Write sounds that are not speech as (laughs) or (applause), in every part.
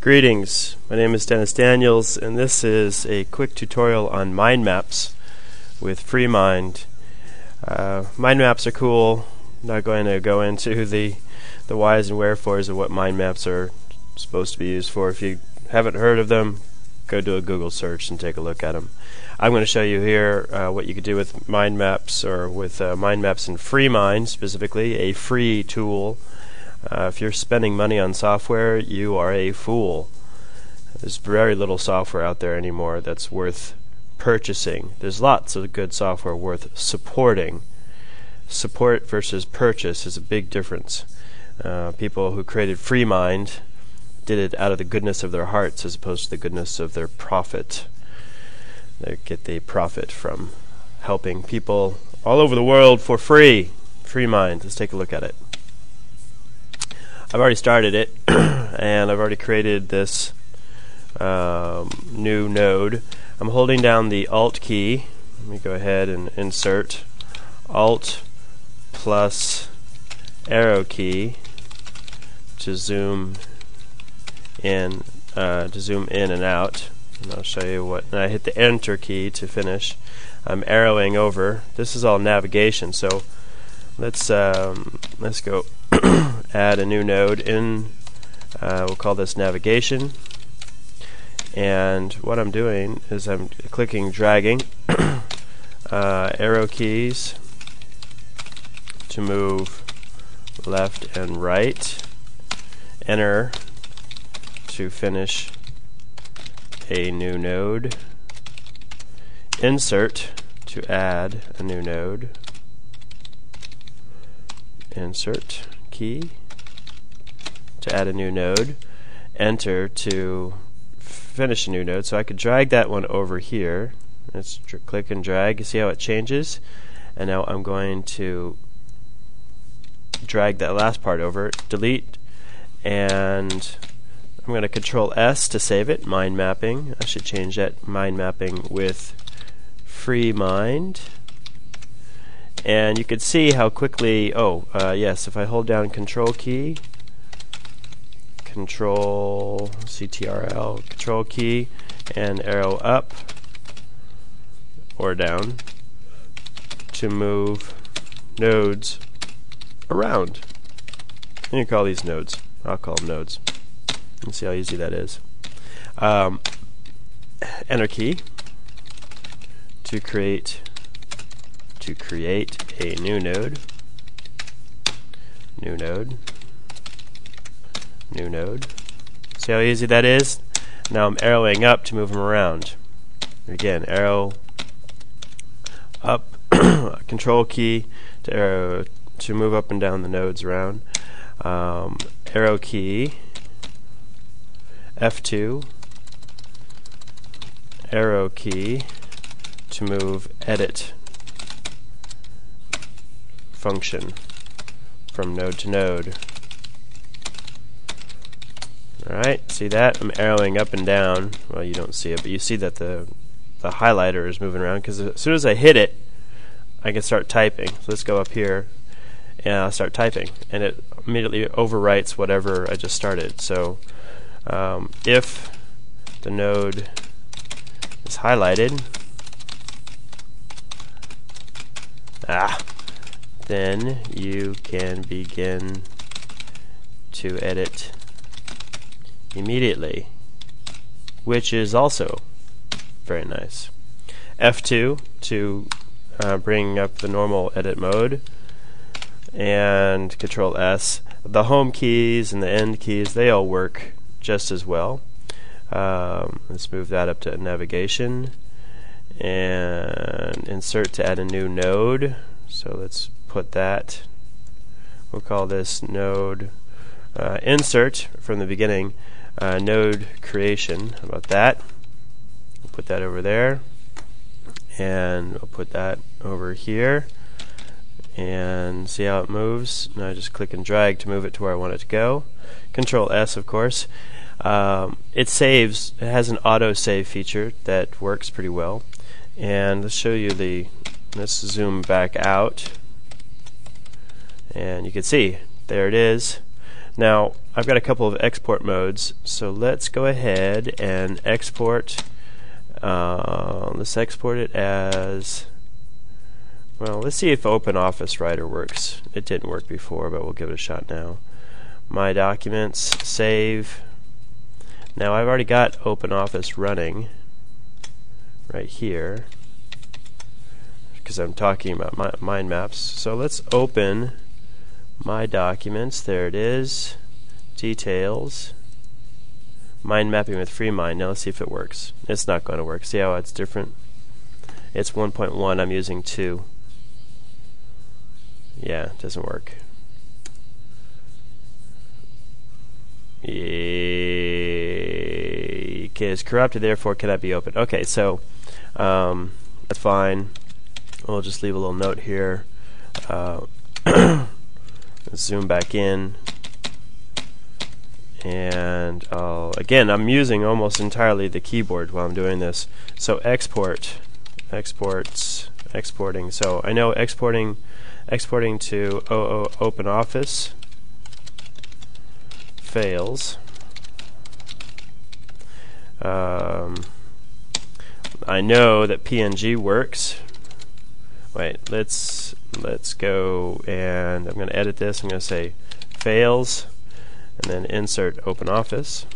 Greetings, my name is Dennis Daniels, and this is a quick tutorial on mind maps with FreeMind. Uh, mind maps are cool. I'm not going to go into (laughs) the the whys and wherefores of what mind maps are supposed to be used for. If you haven't heard of them, go do a Google search and take a look at them. I'm going to show you here uh, what you could do with mind maps or with uh, mind maps in FreeMind specifically, a free tool uh, if you're spending money on software, you are a fool. There's very little software out there anymore that's worth purchasing. There's lots of good software worth supporting. Support versus purchase is a big difference. Uh, people who created FreeMind did it out of the goodness of their hearts as opposed to the goodness of their profit. They get the profit from helping people all over the world for free. FreeMind. Let's take a look at it. I've already started it (clears throat) and I've already created this um, new node. I'm holding down the Alt key. Let me go ahead and insert Alt plus arrow key to zoom in uh, to zoom in and out. And I'll show you what. And I hit the Enter key to finish. I'm arrowing over. This is all navigation. So let's um, let's go (clears throat) add a new node in, uh, we'll call this navigation. And what I'm doing is I'm clicking dragging (coughs) uh, arrow keys to move left and right, enter to finish a new node, insert to add a new node, insert key to add a new node, enter to finish a new node. So I could drag that one over here. Let's click and drag. You see how it changes? And now I'm going to drag that last part over, delete, and I'm going to control S to save it, mind mapping. I should change that mind mapping with FreeMind and you can see how quickly oh uh, yes if I hold down control key control CTRL control key and arrow up or down to move nodes around. And you call these nodes. I'll call them nodes and see how easy that is. Um, enter key to create to create a new node, new node, new node. See how easy that is? Now I'm arrowing up to move them around. Again, arrow up, (coughs) control key to arrow to move up and down the nodes around. Um, arrow key, F2, arrow key to move edit function from node to node. Alright, see that? I'm arrowing up and down. Well, you don't see it, but you see that the, the highlighter is moving around because as soon as I hit it, I can start typing. So let's go up here and I'll start typing. And it immediately overwrites whatever I just started. So um, if the node is highlighted, ah, then you can begin to edit immediately, which is also very nice. F2 to uh, bring up the normal edit mode, and Control S. The home keys and the end keys, they all work just as well. Um, let's move that up to navigation and insert to add a new node. So let's put that, we'll call this node uh, insert from the beginning, uh, node creation. How about that? We'll put that over there, and we'll put that over here, and see how it moves. Now I just click and drag to move it to where I want it to go. Control S, of course. Um, it saves. It has an auto save feature that works pretty well. And let's show you the. Let's zoom back out and you can see there it is now I've got a couple of export modes. So let's go ahead and export. Uh, let's export it as. Well, let's see if Open Office Writer works. It didn't work before, but we'll give it a shot now. My documents, save. Now I've already got Open Office running right here because I'm talking about my, mind maps. So let's open my documents. There it is. Details. Mind mapping with FreeMind. Now let's see if it works. It's not going to work. See how it's different? It's 1.1. I'm using 2. Yeah, it doesn't work. Is corrupted, therefore cannot be opened. Okay, so um, that's fine. We'll just leave a little note here. Uh, (coughs) zoom back in. And again, I'm using almost entirely the keyboard while I'm doing this. So export, exports, exporting. So I know exporting, exporting to OO Open Office fails. Um, I know that PNG works. Wait, let's let's go and I'm going to edit this. I'm going to say fails and then insert open office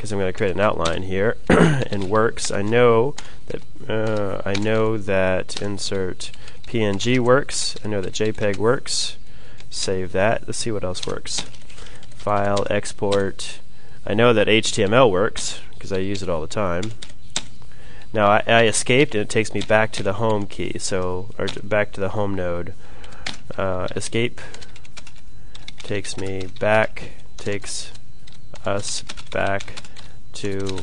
because I'm going to create an outline here (coughs) and works. I know that uh, I know that insert PNG works. I know that JPEG works. Save that. Let's see what else works. File export. I know that HTML works because I use it all the time. Now I, I, escaped and it takes me back to the home key, so or back to the home node. Uh, escape takes me back, takes us back to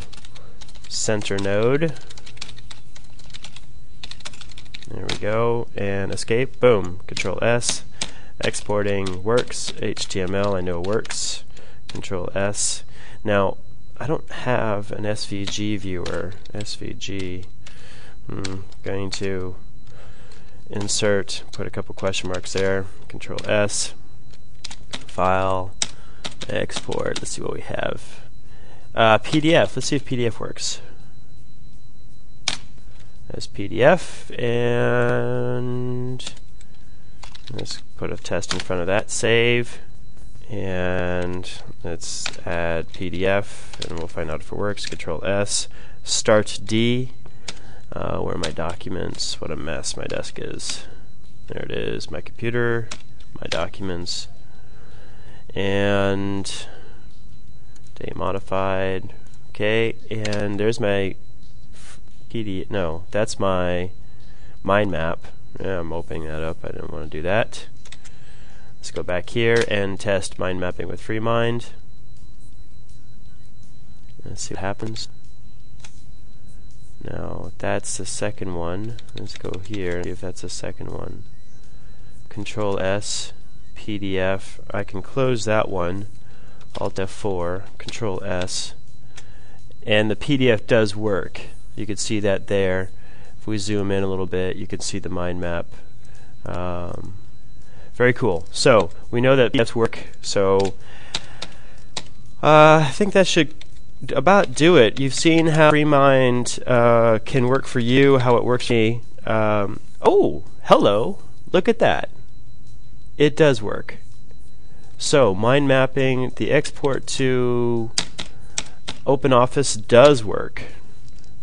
center node. There we go, and escape, boom, control S. Exporting works, HTML I know it works, control S. Now I don't have an SVG viewer. SVG. Hmm, going to insert, put a couple question marks there. Control S. File. Export. Let's see what we have. Uh, PDF. Let's see if PDF works. As PDF and let's put a test in front of that. Save and let's add PDF and we'll find out if it works control S start D uh, where are my documents what a mess my desk is there it is my computer my documents and date modified okay and there's my no that's my mind map yeah, I'm opening that up I didn't want to do that Let's go back here and test mind mapping with FreeMind. Let's see what happens. Now that's the second one. Let's go here see if that's the second one. Control S, PDF. I can close that one. Alt F4, Control S. And the PDF does work. You can see that there. If we zoom in a little bit, you can see the mind map. Um, very cool. So we know that PDFs work. So uh, I think that should about do it. You've seen how FreeMind uh, can work for you, how it works for me. Um, oh, hello! Look at that. It does work. So mind mapping, the export to OpenOffice does work.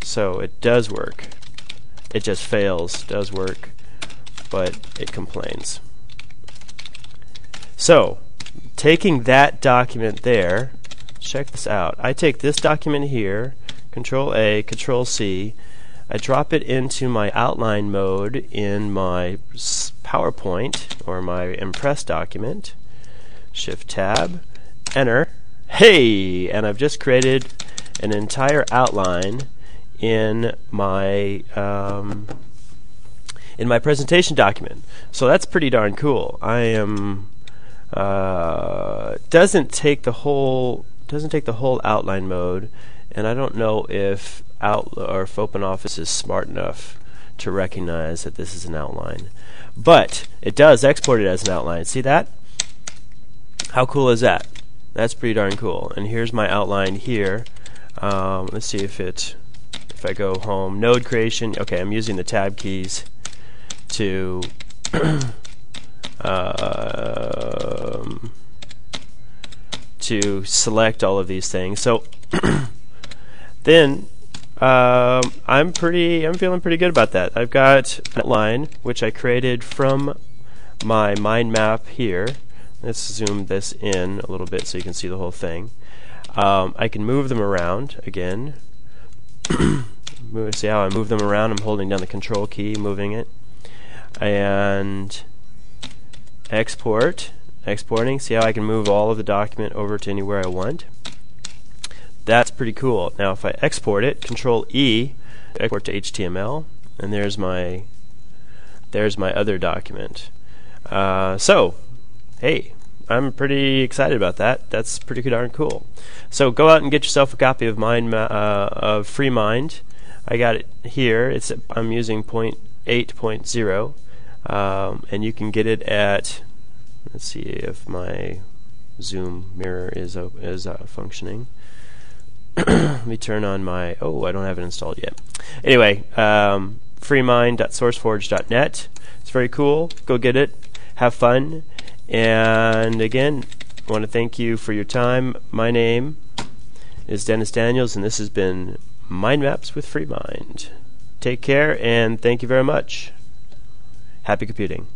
So it does work. It just fails. Does work, but it complains. So, taking that document there, check this out. I take this document here, Control A, Control C, I drop it into my outline mode in my PowerPoint or my Impress document, Shift Tab, Enter. Hey! And I've just created an entire outline in my um, in my presentation document. So that's pretty darn cool. I am uh, doesn't take the whole doesn't take the whole outline mode, and I don't know if out or if OpenOffice is smart enough to recognize that this is an outline. But it does export it as an outline. See that? How cool is that? That's pretty darn cool. And here's my outline here. Um, let's see if it, if I go home, node creation. Okay, I'm using the tab keys to (clears throat) um, to select all of these things. So (clears throat) then um, I'm pretty, I'm feeling pretty good about that. I've got that line which I created from my mind map here. Let's zoom this in a little bit so you can see the whole thing. Um, I can move them around again. (coughs) see how I move them around? I'm holding down the control key, moving it. And export, exporting. See how I can move all of the document over to anywhere I want? That's pretty cool. Now if I export it, control E, export to HTML, and there's my there's my other document. Uh, so, hey, I'm pretty excited about that. That's pretty darn cool. So go out and get yourself a copy of Mind uh, of FreeMind. I got it here. It's I'm using point eight point zero, um, and you can get it at. Let's see if my Zoom mirror is is uh, functioning. Let me turn on my. Oh, I don't have it installed yet. Anyway, um, freemind.sourceforge.net. It's very cool. Go get it. Have fun and again, I want to thank you for your time. My name is Dennis Daniels, and this has been Mind Maps with FreeMind. Take care, and thank you very much. Happy computing.